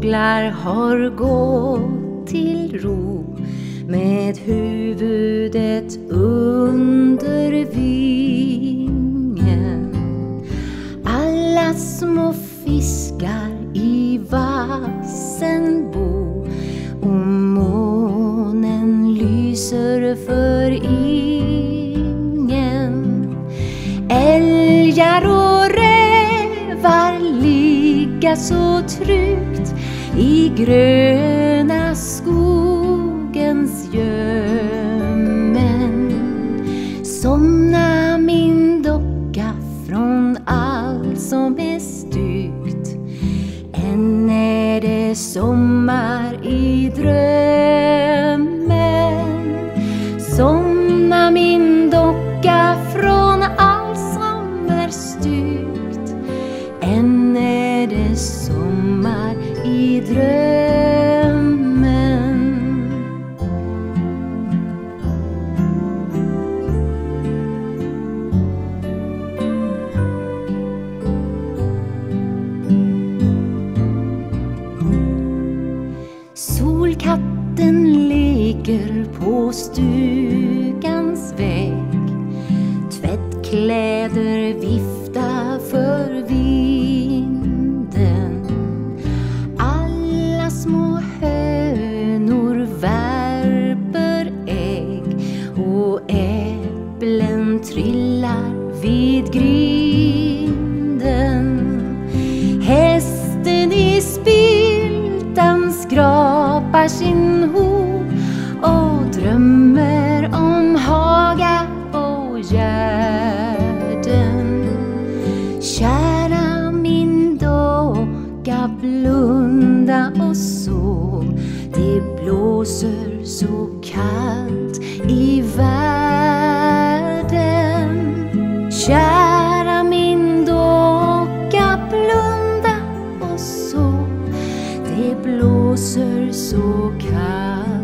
fåglar har gått till ro med huvudet under vingen. Alla små fiskar i vassen bo och månen lyser för ingen. Älgar och rävar ligga så tryggt i gröna skogens gömmen. Somna min docka från allt som är styggt. Än är det sommar i drömmen. Somna min docka från allt som är styggt. Än är det sommar i drömmen. Solkatten leker på stugans vägg. Tvättkläder vifta för vind vid grinden. Hästen i spiltan skrapar sin ho och drömmer om Haga och Gärden. Kära min docka, blunda och sov. Det blåser så kallt Det blåser så kallt.